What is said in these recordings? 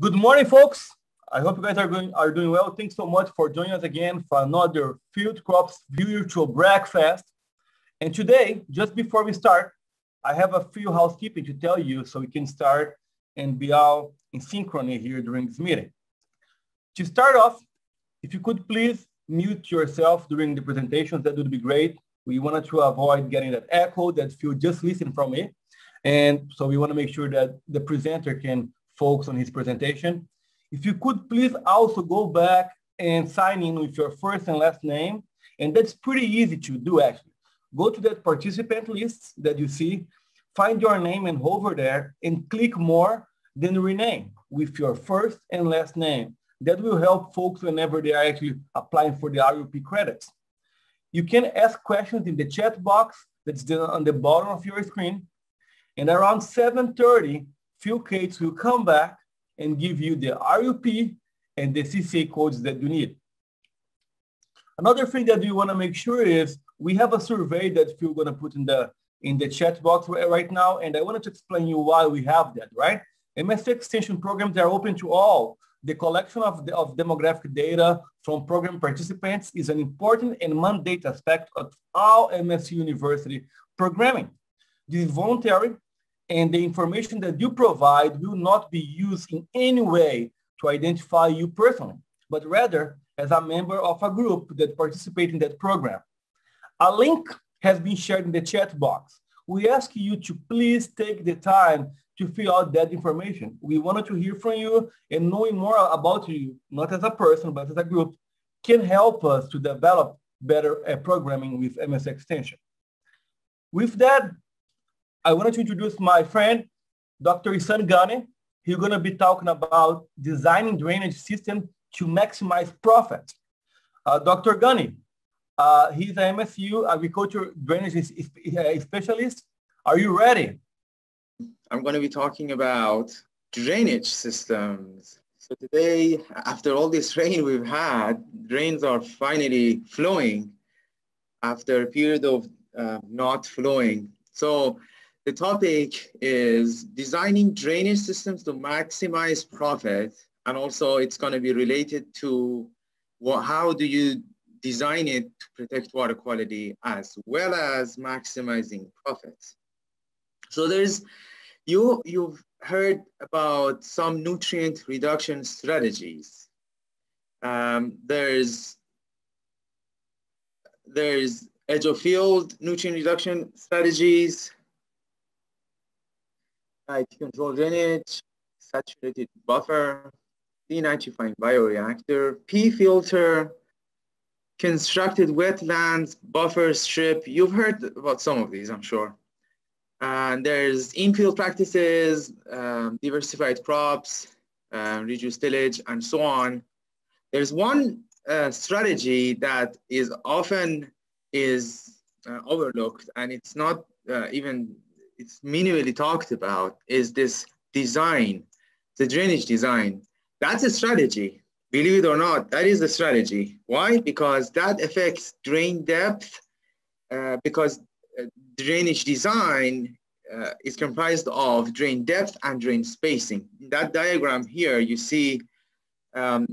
Good morning, folks. I hope you guys are, going, are doing well. Thanks so much for joining us again for another Field Crops Virtual Breakfast. And today, just before we start, I have a few housekeeping to tell you so we can start and be all in synchrony here during this meeting. To start off, if you could please mute yourself during the presentations, that would be great. We wanted to avoid getting that echo that you just listened from me. And so we want to make sure that the presenter can focus on his presentation. If you could please also go back and sign in with your first and last name. And that's pretty easy to do actually. Go to that participant list that you see, find your name and hover there and click more, then rename with your first and last name. That will help folks whenever they are actually applying for the RUP credits. You can ask questions in the chat box that's on the bottom of your screen. And around 7.30, Phil Kaatz will come back and give you the RUP and the CCA codes that you need. Another thing that we want to make sure is we have a survey that Phil going to put in the in the chat box right now, and I wanted to explain you why we have that, right? MSU extension programs are open to all. The collection of, the, of demographic data from program participants is an important and mandate aspect of all MSU University programming. This is voluntary and the information that you provide will not be used in any way to identify you personally, but rather as a member of a group that participate in that program. A link has been shared in the chat box. We ask you to please take the time to fill out that information. We wanted to hear from you and knowing more about you, not as a person, but as a group, can help us to develop better uh, programming with MS Extension. With that, I wanted to introduce my friend, Dr. Ehsan Ghane. He's going to be talking about designing drainage system to maximize profit. Uh, Dr. Ghane, uh, he's an MSU agriculture drainage specialist. Are you ready? I'm going to be talking about drainage systems. So today, after all this rain we've had, drains are finally flowing after a period of uh, not flowing. So the topic is designing drainage systems to maximize profit. And also it's going to be related to what, how do you design it to protect water quality as well as maximizing profits. So there's, you, you've heard about some nutrient reduction strategies. Um, there's, there's edge of field nutrient reduction strategies, like control drainage, saturated buffer, denitrifying bioreactor, P filter, constructed wetlands, buffer strip. You've heard about some of these, I'm sure. And there's infield practices, um, diversified crops, uh, reduced tillage, and so on. There's one uh, strategy that is often is uh, overlooked, and it's not uh, even it's minimally talked about is this design, the drainage design. That's a strategy. Believe it or not, that is the strategy. Why? Because that affects drain depth, uh, because uh, drainage design uh, is comprised of drain depth and drain spacing. In that diagram here, you see, um,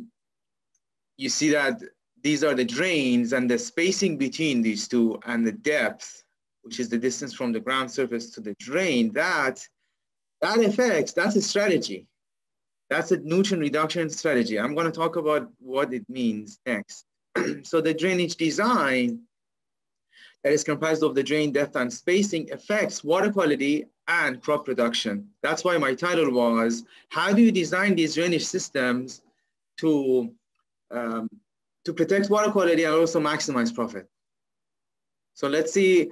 you see that these are the drains and the spacing between these two and the depth which is the distance from the ground surface to the drain, that, that affects, that's a strategy. That's a nutrient reduction strategy. I'm going to talk about what it means next. so the drainage design that is comprised of the drain depth and spacing affects water quality and crop production. That's why my title was, how do you design these drainage systems to, um, to protect water quality and also maximize profit? So let's see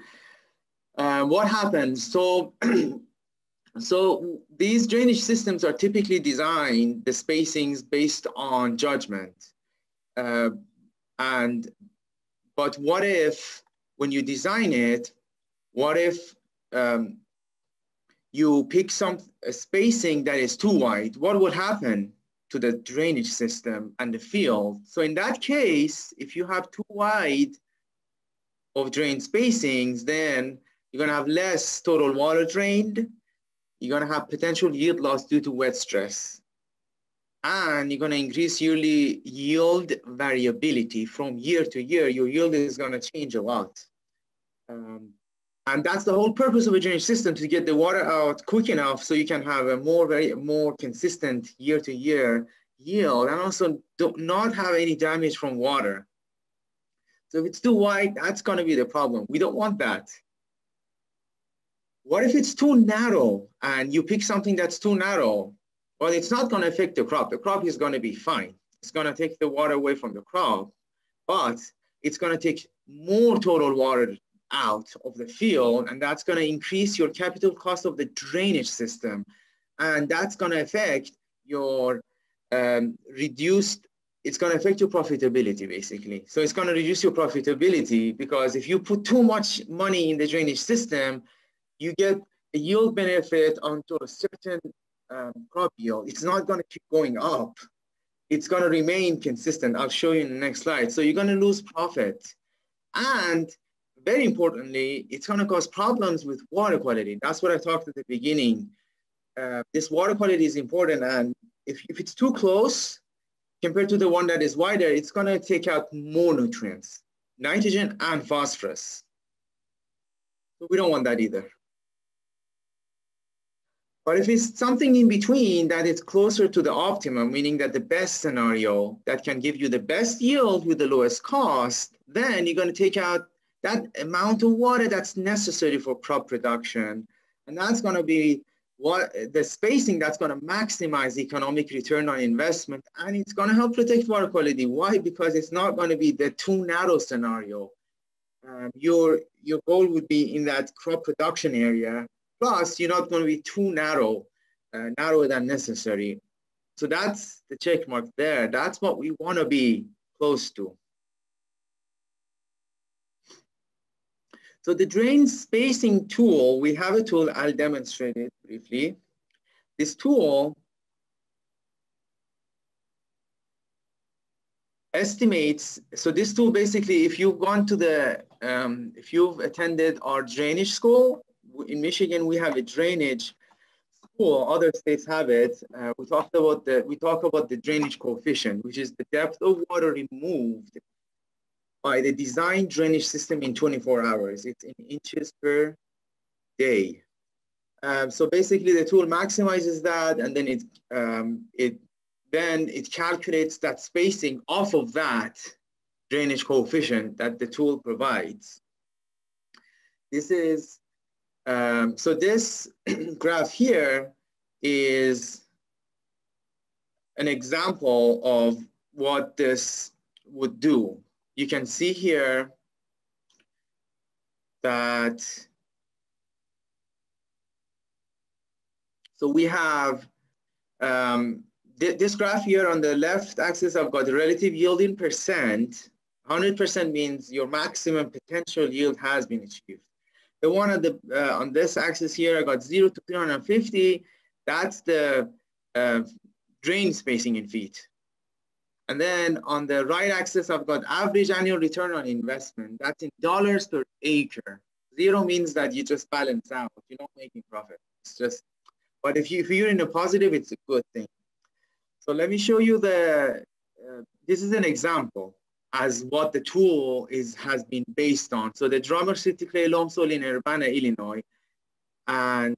uh, what happens? So, so these drainage systems are typically designed, the spacings based on judgment. Uh, and, but what if when you design it, what if um, you pick some spacing that is too wide? What would happen to the drainage system and the field? So in that case, if you have too wide of drain spacings, then you're to have less total water drained. You're going to have potential yield loss due to wet stress. and you're going to increase yearly yield variability from year to year. Your yield is going to change a lot. Um, and that's the whole purpose of a drainage system to get the water out quick enough so you can have a more very more consistent year to year yield and also do not have any damage from water. So if it's too wide, that's going to be the problem. We don't want that. What if it's too narrow and you pick something that's too narrow? Well, it's not going to affect the crop. The crop is going to be fine. It's going to take the water away from the crop, but it's going to take more total water out of the field, and that's going to increase your capital cost of the drainage system. And that's going to affect your um, reduced, it's going to affect your profitability, basically. So it's going to reduce your profitability because if you put too much money in the drainage system, you get a yield benefit onto a certain um, crop yield, it's not going to keep going up. It's going to remain consistent. I'll show you in the next slide. So you're going to lose profit. And very importantly, it's going to cause problems with water quality. That's what I talked at the beginning. Uh, this water quality is important. And if, if it's too close compared to the one that is wider, it's going to take out more nutrients, nitrogen and phosphorus. So we don't want that either. But if it's something in between that is closer to the optimum, meaning that the best scenario that can give you the best yield with the lowest cost, then you're going to take out that amount of water that's necessary for crop production. And that's going to be what the spacing that's going to maximize economic return on investment. And it's going to help protect water quality. Why? Because it's not going to be the too narrow scenario. Um, your, your goal would be in that crop production area Plus, you're not going to be too narrow, uh, narrower than necessary. So that's the check mark there. That's what we want to be close to. So the drain spacing tool, we have a tool, I'll demonstrate it briefly. This tool estimates, so this tool basically, if you've gone to the, um, if you've attended our drainage school, in Michigan, we have a drainage school. Other states have it. Uh, we talked about the we talk about the drainage coefficient, which is the depth of water removed by the design drainage system in 24 hours. It's in inches per day. Um, so basically, the tool maximizes that, and then it um, it then it calculates that spacing off of that drainage coefficient that the tool provides. This is um, so this graph here is an example of what this would do. You can see here that so we have um, th this graph here on the left axis, I've got the relative yield in percent. 100% means your maximum potential yield has been achieved. The one on the uh, on this axis here, I got 0 to 350. That's the uh, drain spacing in feet. And then on the right axis, I've got average annual return on investment. That's in dollars per acre. Zero means that you just balance out. You're not making profit. It's just, but if, you, if you're in a positive, it's a good thing. So let me show you the, uh, this is an example as what the tool is has been based on. So the Drummer silty clay loam soil in Urbana, Illinois, and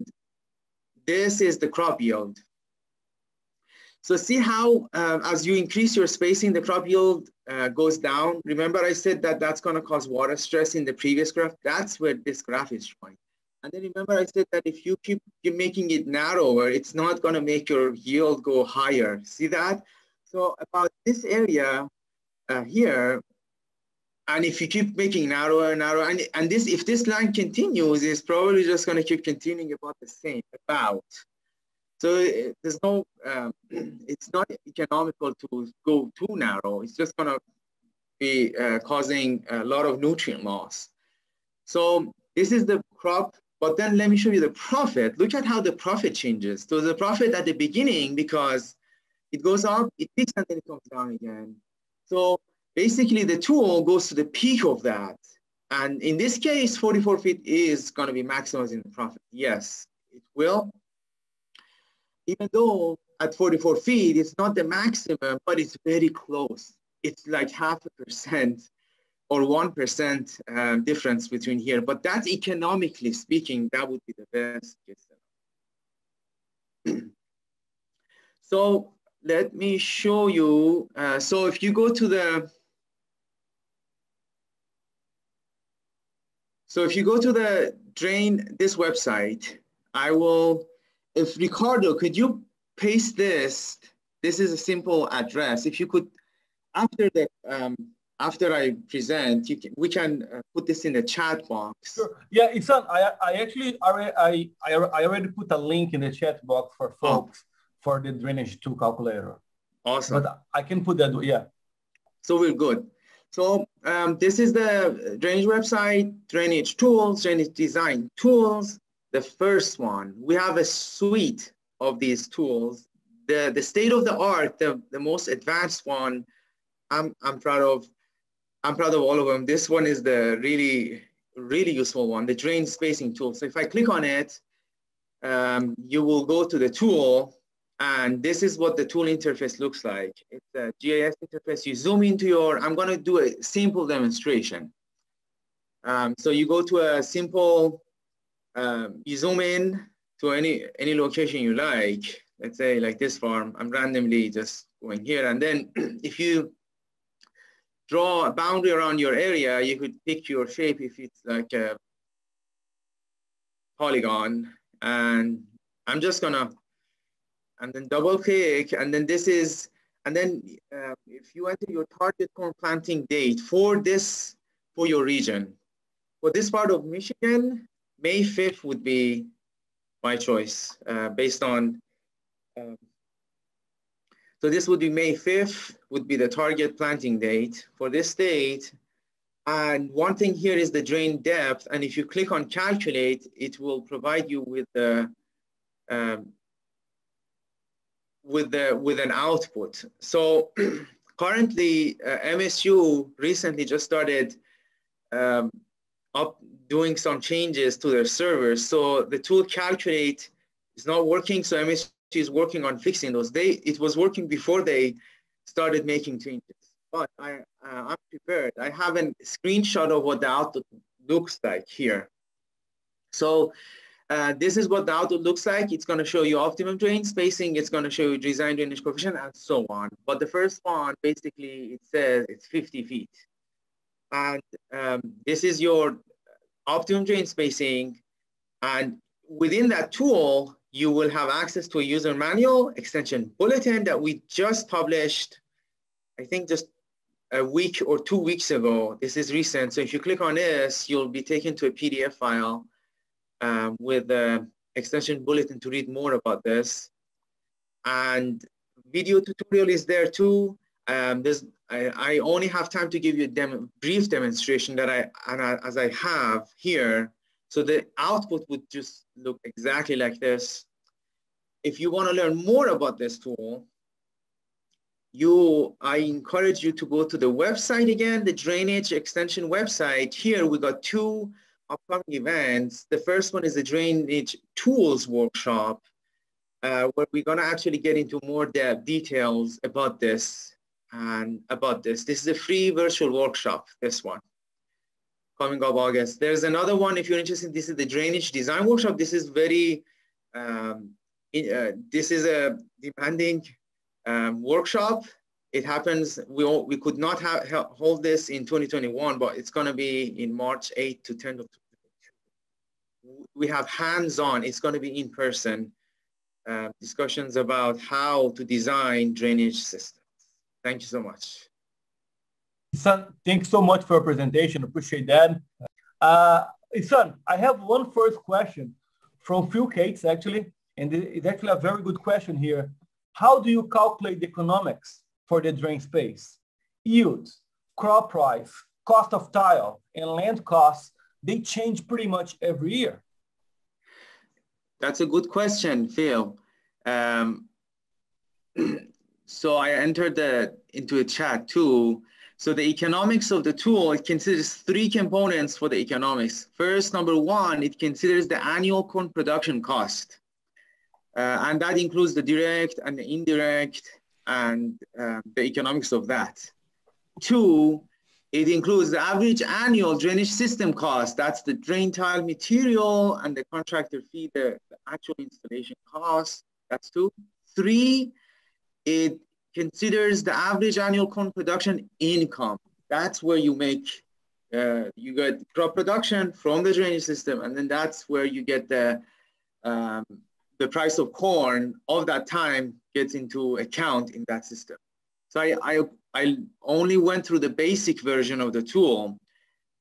this is the crop yield. So see how uh, as you increase your spacing, the crop yield uh, goes down. Remember I said that that's gonna cause water stress in the previous graph? That's where this graph is showing. And then remember I said that if you keep, keep making it narrower, it's not gonna make your yield go higher. See that? So about this area, uh, here, and if you keep making narrower and narrower, and, and this, if this line continues, it's probably just going to keep continuing about the same, about. So it, there's no, um, it's not economical to go too narrow. It's just going to be uh, causing a lot of nutrient loss. So this is the crop, but then let me show you the profit. Look at how the profit changes. So the profit at the beginning, because it goes up, it peaks, and then it comes down again. So basically the tool goes to the peak of that. And in this case, 44 feet is going to be maximizing the profit. Yes, it will. Even though at 44 feet, it's not the maximum, but it's very close. It's like half a percent or 1% um, difference between here. But that's economically speaking, that would be the best so let me show you. Uh, so if you go to the, so if you go to the drain, this website, I will, if Ricardo, could you paste this? This is a simple address. If you could, after the, um, after I present, you can, we can uh, put this in the chat box. Sure. Yeah, Ehsan, I, I actually, I, I, I already put a link in the chat box for oh. folks oh. For the drainage tool calculator. Awesome. But I can put that, yeah. So we're good. So um, this is the drainage website, drainage tools, drainage design tools. The first one, we have a suite of these tools. The, the state of the art, the, the most advanced one, I'm, I'm proud of I'm proud of all of them. This one is the really, really useful one, the drain spacing tool. So if I click on it, um, you will go to the tool and this is what the tool interface looks like. It's a GIS interface. You zoom into your, I'm gonna do a simple demonstration. Um, so you go to a simple, um, you zoom in to any, any location you like. Let's say like this farm, I'm randomly just going here. And then if you draw a boundary around your area, you could pick your shape if it's like a polygon. And I'm just gonna, and then double click, and then this is, and then uh, if you enter your target corn planting date for this, for your region, for this part of Michigan, May 5th would be my choice uh, based on um, so this would be May 5th, would be the target planting date for this date. And one thing here is the drain depth. And if you click on calculate, it will provide you with the um, with the with an output. So currently, uh, MSU recently just started um, up doing some changes to their servers. So the tool calculate is not working. So MSU is working on fixing those. They it was working before they started making changes. But I uh, I'm prepared. I have a screenshot of what the output looks like here. So uh, this is what the output looks like. It's going to show you optimum drain spacing. It's going to show you design drainage coefficient and so on. But the first one, basically, it says it's 50 feet. And um, this is your optimum drain spacing. And within that tool, you will have access to a user manual extension bulletin that we just published, I think just a week or two weeks ago. This is recent. So if you click on this, you'll be taken to a PDF file um, with the extension bulletin to read more about this. And video tutorial is there too. Um, I, I, only have time to give you a dem brief demonstration that I, and I, as I have here. So the output would just look exactly like this. If you want to learn more about this tool, you, I encourage you to go to the website again, the drainage extension website. Here we got two upcoming events. The first one is the drainage tools workshop, uh, where we're gonna actually get into more depth details about this and about this. This is a free virtual workshop, this one coming up August. There's another one, if you're interested, this is the drainage design workshop. This is very, um, uh, this is a demanding um, workshop. It happens, we, all, we could not have, hold this in 2021, but it's gonna be in March 8 to 10 of We have hands-on, it's gonna be in person, uh, discussions about how to design drainage systems. Thank you so much. Ehsan, thanks so much for your presentation. Appreciate that. Uh, Ehsan, I have one first question from Phil Kaatz, actually, and it's actually a very good question here. How do you calculate the economics for the drain space? Yields, crop price, cost of tile, and land costs, they change pretty much every year. That's a good question, Phil. Um, so I entered the, into a chat too. So the economics of the tool, it considers three components for the economics. First, number one, it considers the annual corn production cost. Uh, and that includes the direct and the indirect and uh, the economics of that. Two, it includes the average annual drainage system cost. That's the drain tile material and the contractor fee, the, the actual installation cost. That's two. Three, it considers the average annual corn production income. That's where you make, uh, you get crop production from the drainage system, and then that's where you get the um, the price of corn of that time gets into account in that system. So I, I, I only went through the basic version of the tool.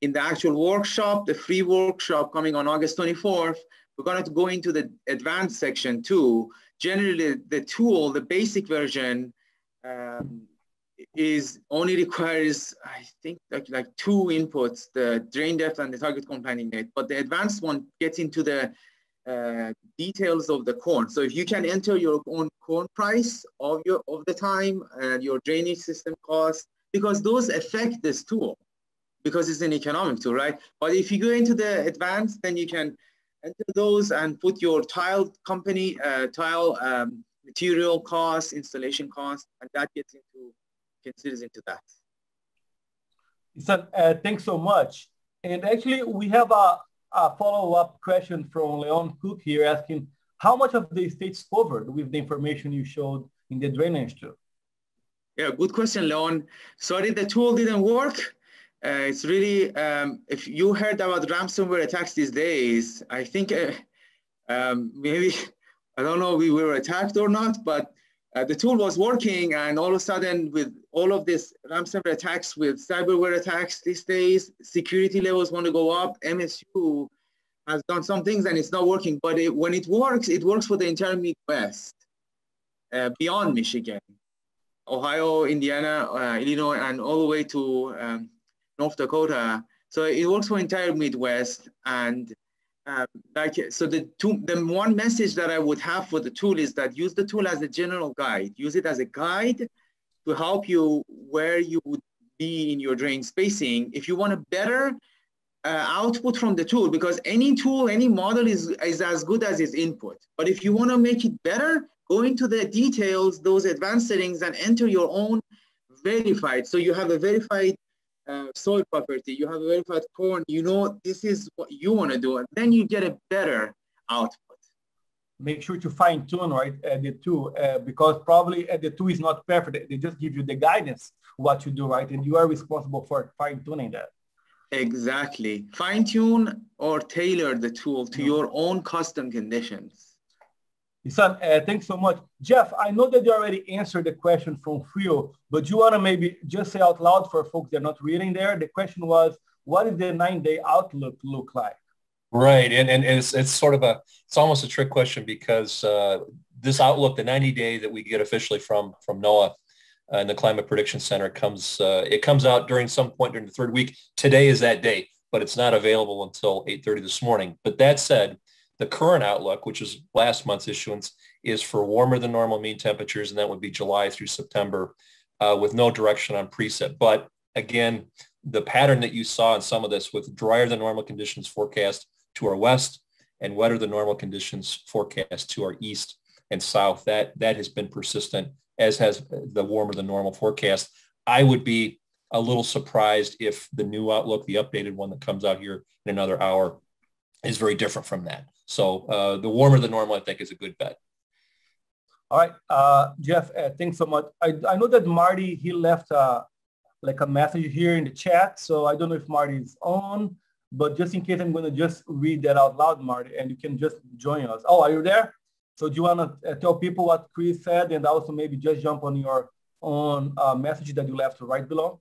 In the actual workshop, the free workshop coming on August 24th, we're going to go into the advanced section too. Generally, the tool, the basic version, um, is only requires, I think, like, like two inputs, the drain depth and the target planting date. But the advanced one gets into the uh, details of the corn. So if you can enter your own corn price of your of the time and your drainage system cost, because those affect this tool, because it's an economic tool, right? But if you go into the advanced, then you can enter those and put your tile company, uh, tile um, material cost, installation cost, and that gets into considers into that. So, uh, thanks so much. And actually, we have a a follow-up question from Leon Cook here asking, how much of the state's covered with the information you showed in the drainage tool? Yeah, good question, Leon. Sorry, the tool didn't work. Uh, it's really, um, if you heard about ransomware attacks these days, I think uh, um, maybe, I don't know we were attacked or not, but uh, the tool was working and all of a sudden with all of this ransomware attacks with cyberware attacks these days, security levels want to go up. MSU has done some things and it's not working, but it, when it works, it works for the entire Midwest, uh, beyond Michigan, Ohio, Indiana, uh, Illinois, and all the way to um, North Dakota. So it works for entire Midwest and um, like so the two the one message that I would have for the tool is that use the tool as a general guide. Use it as a guide to help you where you would be in your drain spacing. If you want a better uh, output from the tool, because any tool, any model is, is as good as its input. But if you want to make it better, go into the details, those advanced settings, and enter your own verified. So you have a verified uh, soil property, you have a verified corn, you know this is what you want to do, and then you get a better output. Make sure to fine tune right uh, the two uh, because probably uh, the two is not perfect. They just give you the guidance what you do right, and you are responsible for fine tuning that. Exactly, fine tune or tailor the tool to mm-hmm. your own custom conditions. Ehsan, uh, thanks so much. Jeff, I know that you already answered the question from Phil, but you want to maybe just say out loud for folks that are not reading there. The question was, what is the nine-day outlook look like? Right, and, and it's, it's sort of a, it's almost a trick question because uh, this outlook, the 90 day that we get officially from, from NOAA uh, and the Climate Prediction Center comes, uh, it comes out during some point during the third week. Today is that day, but it's not available until 8.30 this morning. But that said, the current outlook, which is last month's issuance, is for warmer than normal mean temperatures, and that would be July through September uh, with no direction on precip. But again, the pattern that you saw in some of this with drier than normal conditions forecast to our west and what are the normal conditions forecast to our east and south, that, that has been persistent, as has the warmer than normal forecast. I would be a little surprised if the new outlook, the updated one that comes out here in another hour, is very different from that. So uh, the warmer than normal, I think, is a good bet. All right, uh, Jeff, uh, thanks so much. I, I know that Marty, he left uh, like a message here in the chat. So I don't know if Marty is on, but just in case, I'm going to just read that out loud, Marty, and you can just join us. Oh, are you there? So do you want to uh, tell people what Chris said and also maybe just jump on your own uh, message that you left right below?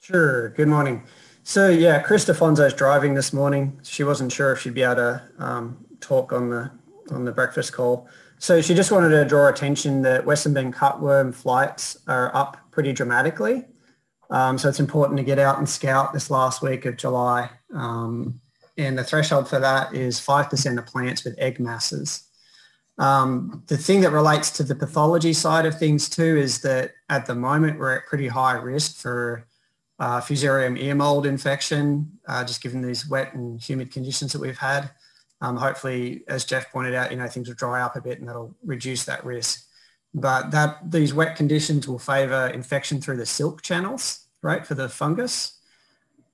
Sure. Good morning. So yeah, Chris is driving this morning. She wasn't sure if she'd be able to um, talk on the on the breakfast call. So she just wanted to draw attention that Western bean cutworm flights are up pretty dramatically. Um, so it's important to get out and scout this last week of July. Um, and the threshold for that is 5% of plants with egg masses. Um, the thing that relates to the pathology side of things too is that at the moment we're at pretty high risk for uh, Fusarium ear mold infection, uh, just given these wet and humid conditions that we've had. um, hopefully, as Jeff pointed out, you know, things will dry up a bit and that'll reduce that risk. But that these wet conditions will favour infection through the silk channels, right, for the fungus.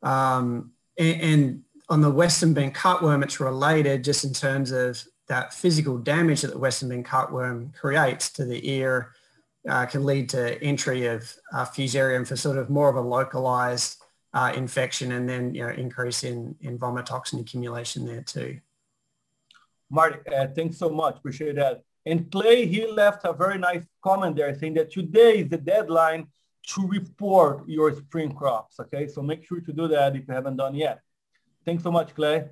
Um, and, and on the Western bean cutworm, it's related just in terms of that physical damage that the Western bean cutworm creates to the ear uh, can lead to entry of uh, fusarium for sort of more of a localized uh, infection and then you know increase in, in vomitoxin accumulation there too. Marty, uh, thanks so much. Appreciate that. And Clay, he left a very nice comment there saying that today is the deadline to report your spring crops. Okay, so make sure to do that if you haven't done yet. Thanks so much, Clay.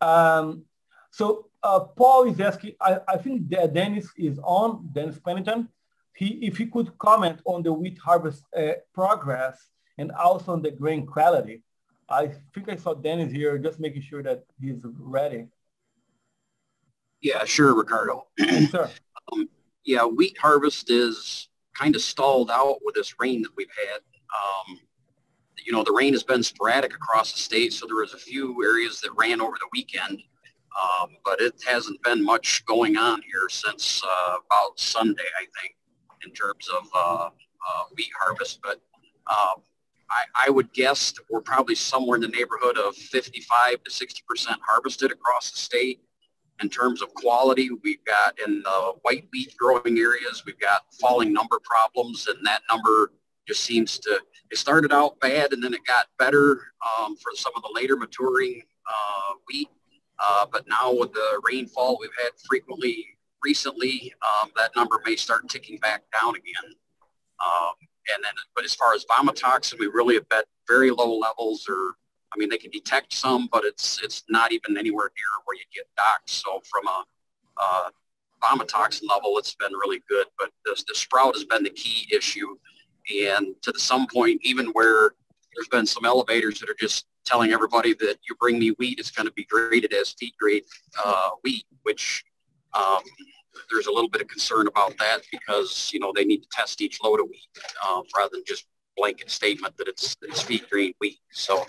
Um, so uh, Paul is asking, I, I think Dennis is on, Dennis Pennington. He, if he could comment on the wheat harvest uh, progress and also on the grain quality. I think I saw Dennis here, just making sure that he's ready. Yeah, sure, Ricardo. sure. Um, yeah, wheat harvest is kind of stalled out with this rain that we've had. Um, you know, the rain has been sporadic across the state, so there was a few areas that ran over the weekend, um, but it hasn't been much going on here since uh, about Sunday, I think, in terms of uh, uh, wheat harvest. But um, I, I, would guess that we're probably somewhere in the neighborhood of 55 to 60 percent harvested across the state. In terms of quality, we've got in the white wheat growing areas, we've got falling number problems, and that number just seems to, it started out bad and then it got better um, for some of the later maturing uh, wheat. Uh, but now with the rainfall we've had frequently recently, um, that number may start ticking back down again. Um, and then, but as far as vomitoxin, we really have bet very low levels or I mean, they can detect some, but it's it's not even anywhere near where you get docked. So from a, a vomitoxin level, it's been really good. But the, the sprout has been the key issue. And to some point, even where there's been some elevators that are just telling everybody that you bring me wheat, it's going to be graded as feed grade uh, wheat, which um, there's a little bit of concern about that because, you know, they need to test each load of wheat uh, rather than just blanket statement that it's, it's feed grade wheat. So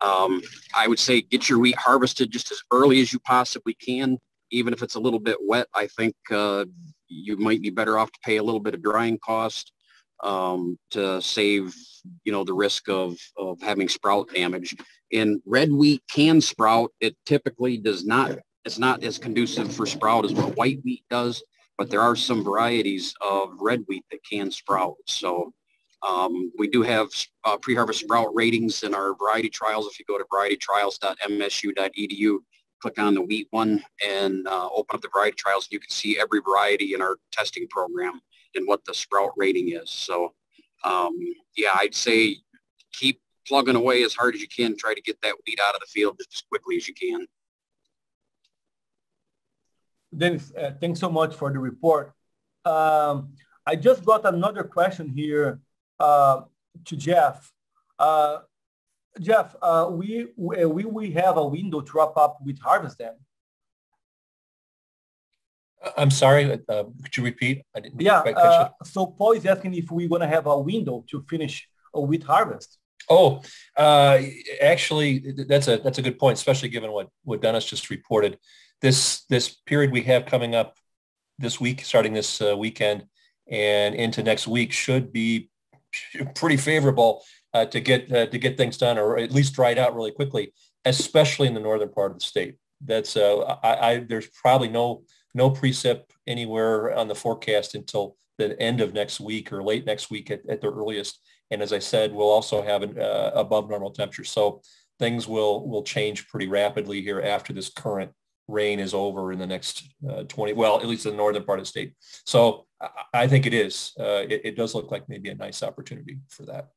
um, I would say get your wheat harvested just as early as you possibly can, even if it's a little bit wet. I think uh, you might be better off to pay a little bit of drying cost um, to save, you know, the risk of, of having sprout damage. In red wheat can sprout. It typically does not, it's not as conducive for sprout as what white wheat does, but there are some varieties of red wheat that can sprout. So um, we do have uh, pre-harvest sprout ratings in our variety trials. If you go to varietytrials.msu.edu, click on the wheat one and uh, open up the variety trials, you can see every variety in our testing program and what the sprout rating is. So um, yeah, I'd say keep plugging away as hard as you can. Try to get that wheat out of the field as quickly as you can. Dennis, uh, thanks so much for the report. Um, I just got another question here uh, to Jeff. Uh, Jeff, uh, we, we, we have a window to wrap up with harvest then? I'm sorry, uh, could you repeat? I didn't yeah, uh, so Paul is asking if we're going to have a window to finish a wheat harvest. Oh, uh, actually, that's a that's a good point, especially given what what Dennis just reported. This this period we have coming up this week, starting this uh, weekend and into next week, should be pretty favorable uh, to get uh, to get things done or at least dried out really quickly, especially in the northern part of the state. That's uh, I, I, there's probably no no precip anywhere on the forecast until the end of next week or late next week at, at the earliest. And as I said, we'll also have an uh, above normal temperature. So things will will change pretty rapidly here after this current rain is over in the next uh, 20, well, at least in the northern part of the state. So I, think it is. Uh, it, it, does look like maybe a nice opportunity for that.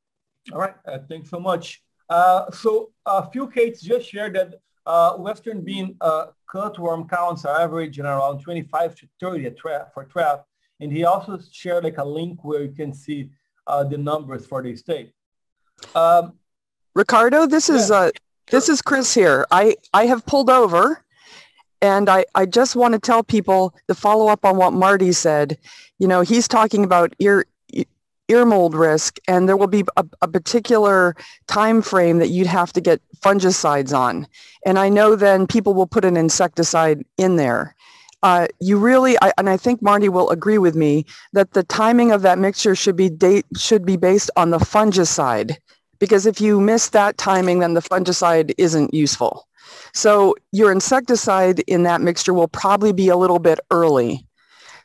All right. Uh, thanks so much. Uh, so a few Cates just shared that uh, Western bean uh, cutworm counts are averaging around 25 to 30 tra- for trap. And he also shared like a link where you can see uh, the numbers for the state. Um, Ricardo, this yeah. is uh, this is Chris here. I, I have pulled over and I, I just want to tell people to follow up on what Marty said. You know, he's talking about ear, ear mold risk and there will be a, a, particular time frame that you'd have to get fungicides on. And I know then people will put an insecticide in there. Uh, you really, I, and I think Marty will agree with me, that the timing of that mixture should be date, should be based on the fungicide. Because if you miss that timing, then the fungicide isn't useful. So your insecticide in that mixture will probably be a little bit early.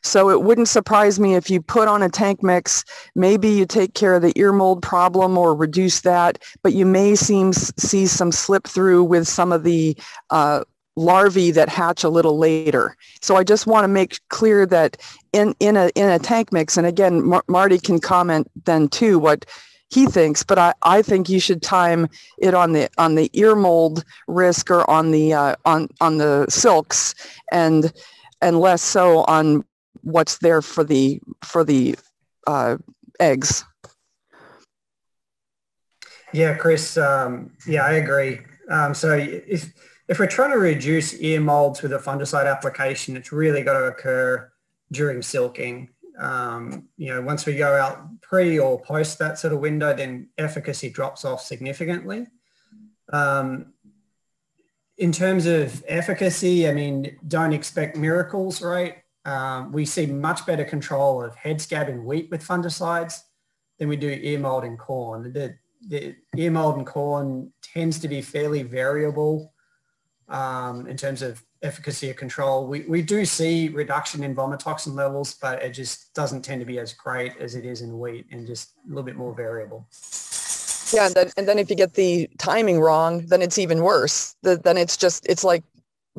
So it wouldn't surprise me if you put on a tank mix, maybe you take care of the ear mold problem or reduce that, but you may seem, see some slip through with some of the uh, larvae that hatch a little later. So I just want to make clear that in, in, a, in a tank mix, and again, Mar- Marty can comment then too what he thinks, but I, I think you should time it on the on the ear mold risk or on the uh, on on the silks and and less so on what's there for the for the uh, eggs. Yeah, Chris. Um, yeah, I agree. Um, so if if we're trying to reduce ear molds with a fungicide application, it's really got to occur during silking. Um, you know, once we go out pre or post that sort of window, then efficacy drops off significantly. Um, in terms of efficacy, I mean, don't expect miracles, right? Um, we see much better control of head scab in wheat with fungicides than we do ear mold in corn. The, the ear mold in corn tends to be fairly variable um, in terms of efficacy of control. We, we do see reduction in vomitoxin levels, but it just doesn't tend to be as great as it is in wheat and just a little bit more variable. Yeah, and then, and then if you get the timing wrong, then it's even worse. The, then it's just, it's like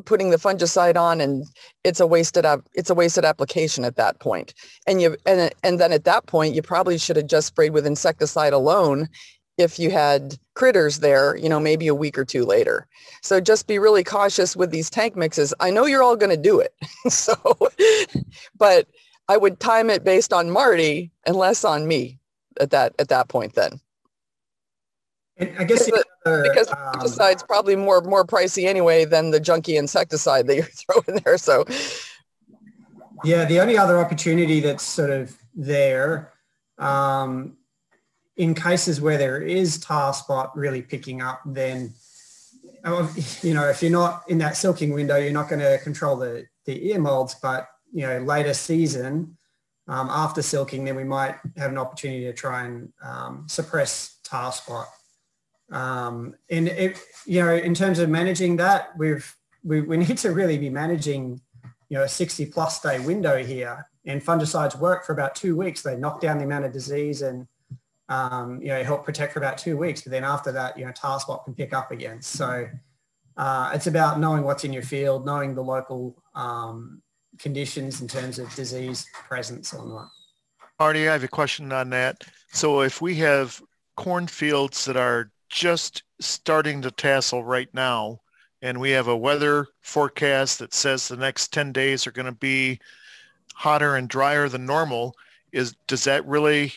putting the fungicide on and it's a wasted up it's a wasted application at that point and you and and then at that point you probably should have just sprayed with insecticide alone if you had critters there you know maybe a week or two later. So just be really cautious with these tank mixes. I know you're all going to do it. So but i would time it based on marty and less on me at that at that point then. And I guess because, the, because um, pesticide's probably more more pricey anyway than the junky insecticide that you're throwing there. So. Yeah, the only other opportunity that's sort of there um, in cases where there is tar spot really picking up, then oh, you know if you're not in that silking window, you're not going to control the the ear molds, but you know later season. Um, after silking, then we might have an opportunity to try and um, suppress tar spot. Um, and it, you know, in terms of managing that, we've we, we need to really be managing, you know, a 60 plus day window here. And fungicides work for about two weeks. They knock down the amount of disease and um, you know help protect for about two weeks. But then after that, you know, spot can pick up again. So uh, it's about knowing what's in your field, knowing the local um, conditions in terms of disease presence or not. Marty, I have a question on that. So if we have cornfields that are just starting to tassel right now. And we have a weather forecast that says the next 10 days are going to be hotter and drier than normal. Is does that really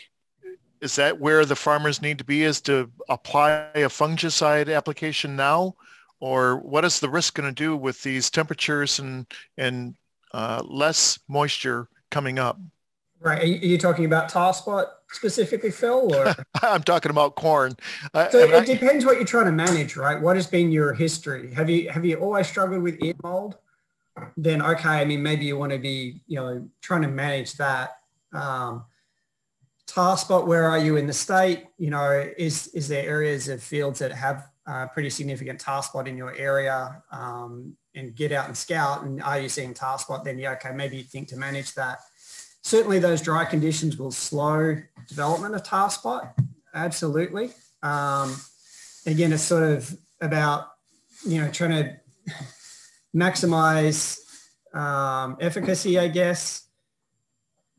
is that where the farmers need to be is to apply a fungicide application now or what is the risk going to do with these temperatures and and uh, less moisture coming up right are you talking about tar spot specifically, Phil? Or I'm talking about corn. So it I, depends what you're trying to manage, right? What has been your history? Have you have you always struggled with ear mold? Then okay, I mean maybe you want to be you know trying to manage that. Um, tar spot, where are you in the state? You know, is is there areas of fields that have uh, pretty significant tar spot in your area? Um, and get out and scout. And are you seeing tar spot? Then yeah, okay, maybe you think to manage that certainly those dry conditions will slow development of tar spot. Absolutely. Um, again, it's sort of about, you know, trying to maximize um, efficacy, I guess.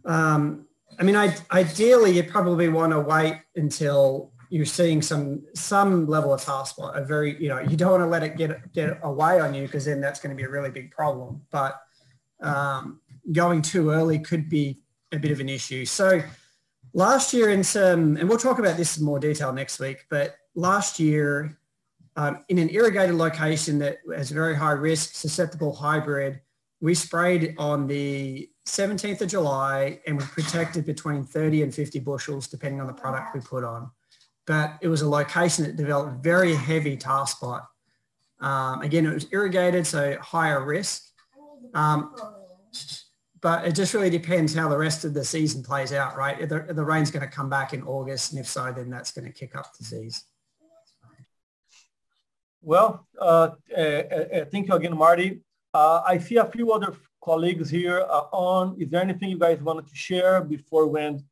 Um, I mean, I, ideally, you probably want to wait until you're seeing some some level of tar spot. A very, you know, you don't want to let it get get away on you because then that's going to be a really big problem. But um, going too early could be a bit of an issue. So last year in some, and we'll talk about this in more detail next week, but last year um, in an irrigated location that has a very high risk, susceptible hybrid, we sprayed on the 17th of July and we protected between 30 and 50 bushels, depending on the product we put on. But it was a location that developed very heavy tar spot. Um, again, it was irrigated, so higher risk. Um, but it just really depends how the rest of the season plays out, right? If the, if the rain's going to come back in August, and if so, then that's going to kick up disease. Well, uh, uh, uh, thank you again, Marty. Uh, I see a few other colleagues here uh, on. Is there anything you guys wanted to share before we end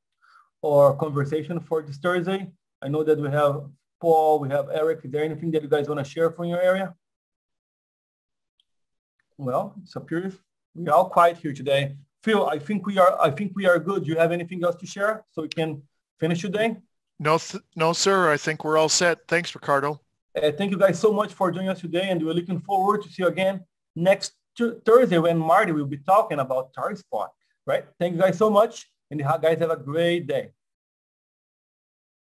our conversation for this Thursday? I know that we have Paul, we have Eric. Is there anything that you guys want to share from your area? Well, it appears we're all quiet here today. Phil, I think we are. I think we are good. Do you have anything else to share so we can finish today? No, no, sir. I think we're all set. Thanks, Ricardo. Uh, thank you guys so much for joining us today, and we're looking forward to see you again next Thursday when Marty will be talking about tar spot. Right? Thank you guys so much, and guys have a great day.